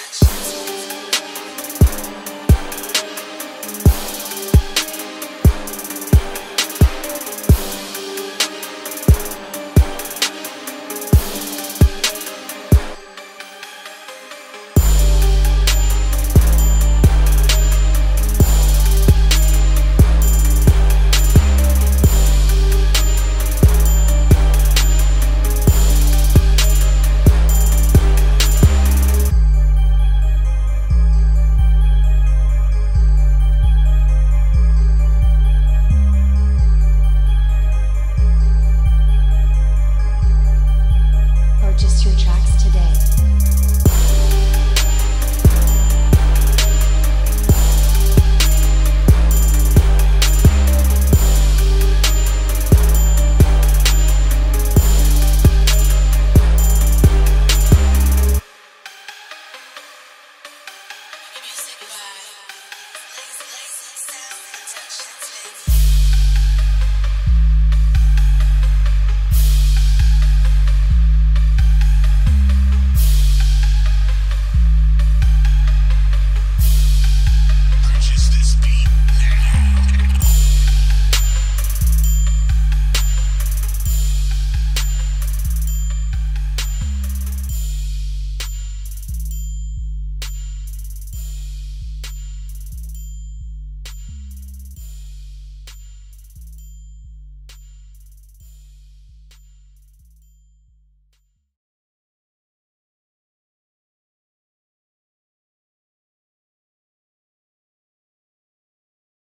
message.